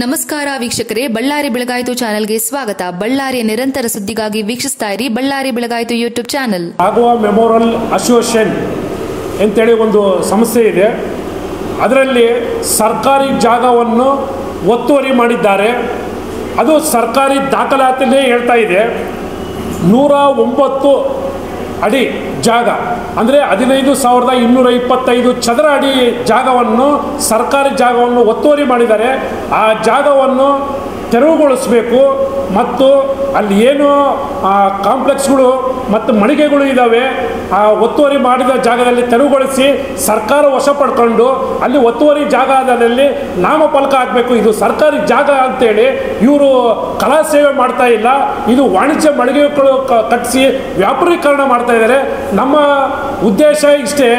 ನಮಸ್ಕಾರ ವೀಕ್ಷಕರೇ, ಬಳ್ಳಾರಿ ಬೆಳಗಾಯಿತು ಚಾನೆಲ್ಗೆ ಸ್ವಾಗತ. ಬಳ್ಳಾರಿಯ ನಿರಂತರ ಸುದ್ದಿಗಾಗಿ ವೀಕ್ಷಿಸ್ತಾ ಇರಿ ಬಳ್ಳಾರಿ ಬೆಳಗಾಯಿತು ಯೂಟ್ಯೂಬ್ ಚಾನೆಲ್. ಆಗುವ ಮೆಮೋರಲ್ ಅಸೋಸಿಯೇಷನ್ ಅಂತೇಳಿ ಒಂದು ಸಂಸ್ಥೆ ಇದೆ. ಅದರಲ್ಲಿ ಸರ್ಕಾರಿ ಜಾಗವನ್ನು ಒತ್ತುವರಿ ಮಾಡಿದ್ದಾರೆ. ಅದು ಸರ್ಕಾರಿ ದಾಖಲಾತಿಯೇ ಹೇಳ್ತಾ ಇದೆ. ನೂರ ಒಂಬತ್ತು ಅಡಿ ಜಾಗ. ಅಂದರೆ ಹದಿನೈದು ಸಾವಿರದ ಇನ್ನೂರ ಇಪ್ಪತ್ತೈದು ಚದರ ಅಡಿ ಜಾಗವನ್ನು ಸರ್ಕಾರಿ ಜಾಗವನ್ನು ಒತ್ತುವರಿ ಮಾಡಿದ್ದಾರೆ ಆ ಜಾಗವನ್ನು ತೆರವುಗೊಳಿಸಬೇಕು ಮತ್ತು ಅಲ್ಲಿ ಏನು ಕಾಂಪ್ಲೆಕ್ಸ್ಗಳು ಮತ್ತು ಮಳಿಗೆಗಳು ಇದ್ದಾವೆ, ಆ, ಒತ್ತುವರಿ ಮಾಡಿದ ಜಾಗದಲ್ಲಿ ತೆರವುಗೊಳಿಸಿ ಸರ್ಕಾರ ವಶ ಪಡ್ಕೊಂಡು ಅಲ್ಲಿ ಒತ್ತುವರಿ ಜಾಗದಲ್ಲಿ ನಾಮಫಲಕ ಹಾಕಬೇಕು. ಇದು ಸರ್ಕಾರಿ ಜಾಗ ಅಂತೇಳಿ ಇವರು ಕಲಾ ಸೇವೆ ಮಾಡ್ತಾ ಇಲ್ಲ. ಇದು ವಾಣಿಜ್ಯ ಮಳಿಗೆಗಳು ಕಟ್ಟಿಸಿ ವ್ಯಾಪಾರೀಕರಣ ಮಾಡ್ತಾ ಇದ್ದಾರೆ. ನಮ್ಮ ಉದ್ದೇಶ ಇಷ್ಟೇ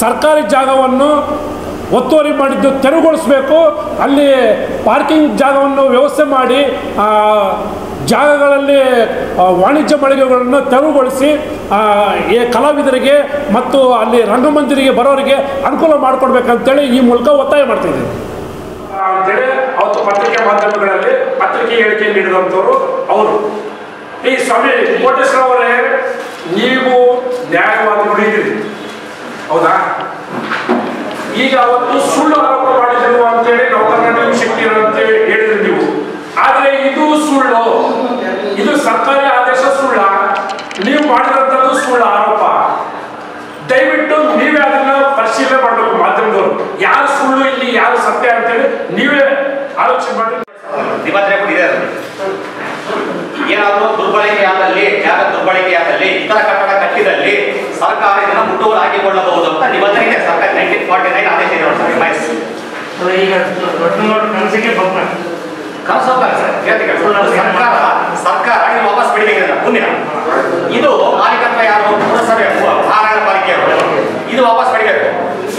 ಸರ್ಕಾರಿ ಜಾಗವನ್ನು ಒತ್ತುವರಿ ಮಾಡಿದ್ದು ತೆರವುಗೊಳಿಸಬೇಕು. ಅಲ್ಲಿ ಪಾರ್ಕಿಂಗ್ ಜಾಗವನ್ನು ವ್ಯವಸ್ಥೆ ಮಾಡಿ ಆ, ಜಾಗಗಳಲ್ಲಿ ವಾಣಿಜ್ಯ ಮಳಿಗೆಗಳನ್ನು ತೆರವುಗೊಳಿಸಿ ಈ ಕಲಾವಿದರಿಗೆ ಮತ್ತು ಅಲ್ಲಿ ರಂಗಮಂದಿರಿಗೆ ಬರೋರಿಗೆ ಅನುಕೂಲ ಮಾಡಿಕೊಡ್ಬೇಕಂತೇಳಿ ಈ ಮೂಲಕ ಒತ್ತಾಯ ಮಾಡ್ತಿದ್ದೀವಿ ಅಂತೇಳಿ ಅವತ್ತು ಪತ್ರಿಕೆ ಮಾಧ್ಯಮಗಳಲ್ಲಿ ಪತ್ರಿಕೆ ಹೇಳಿಕೆ ನೀಡಿದಂಥವ್ರು ಅವರು. ಈ ಸ್ವಾಮಿ ಕೋಟೇಶ್ವರ ಅವರೇ ನೀವು ನ್ಯಾಯವಾದ ಹೌದಾ? ಈಗ ಅವತ್ತು ಸುಳ್ಳು ಆರೋಪ ಮಾಡಿದ್ರು ಅಂತೇಳಿ ನೌಕರರ ಶಕ್ತಿ ಅಂತೇಳಿ ಹೇಳಿದ್ರಿ ನೀವು. ಆದ್ರೆ ಇದು ಸುಳ್ಳು. ಇದು ಸರ್ಕಾರಿ ಆದೇಶ ಸುಳ್ಳ. ನೀವು ಮಾಡಿದಂತದ್ದು ಸುಳ್ಳು ಆರೋಪ. ದಯವಿಟ್ಟು ನೀವೇ ಅದನ್ನ ಪರಿಶೀಲನೆ ಮಾಡಬೇಕು ಮಾಧ್ಯಮದವರು. ಯಾರು ಸುಳ್ಳು ಇಲ್ಲಿ, ಯಾರು ಸತ್ಯ ಅಂತೇಳಿ ನೀವೇ ಆಲೋಚನೆ ಮಾಡಿ ನಿಬಂಧನೆ ಕೂಡ ಇದೆ ಅದರಲ್ಲಿ. ಏನಾದರೂ ಜಾಗ ದುರ್ಬಳಕೆಯಾದಲ್ಲಿ, ಇತರ ಕಟ್ಟಡ ಕಟ್ಟಿದಲ್ಲಿ ಸರ್ಕಾರ ಇದನ್ನು ಮುಟ್ಟುಗೋಲು ಹಾಕಿಕೊಳ್ಳಬಹುದು ಅಂತ ನಿಬಂಧನೆ ಇದೆ. ಸರ್ಕಾರ ನೈನ್ಟೀನ್ ಫಾರ್ಟಿ ನೈನ್ ಆದೇಶ ಇದೆ ನೋಡಿ ಸರ್ MIS. ಅಲ್ಲ ಈಗ ದೊಡ್ಡ ದೊಡ್ಡ ಕನಸಿಗೆ ಬಂದ ಕನಸು ಸರ್ ಸರ್ಕಾರ. ಸರ್ಕಾರ ಇದು ವಾಪಸ್ ಪಡಿಬೇಕಿಲ್ಲ ಮುಂದಿನ. ಇದು ಮಾಲೀಕತ್ವ ಯಾರು? ಪುರಸಭೆ ಮಹಾನಗರ ಪಾಲಿಕೆಯವರು ಇದು ವಾಪಸ್ ಬಿಡಬೇಕು.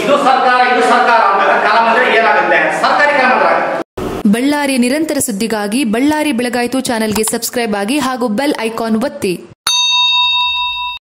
ಇದು ಸರ್ಕಾರ ಇದು ಸರ್ಕಾರ ಅಂದಾಗ ಕಾಲಮಂದ್ರೆ ಏನಾಗುತ್ತೆ? ಸರ್ಕಾರಿ ಕಾಲಮಂದಿರ ಬಳ್ಳಾರಿ ನಿರಂತರ ಸುದ್ದಿಗಾಗಿ ಬಳ್ಳಾರಿ ಬೆಳಗಾಯಿತು ಚಾನೆಲ್ಗೆ ಸಬ್ಸ್ಕ್ರೈಬ್ ಆಗಿ ಹಾಗೂ ಬೆಲ್ ಐಕಾನ್ ಒತ್ತಿ.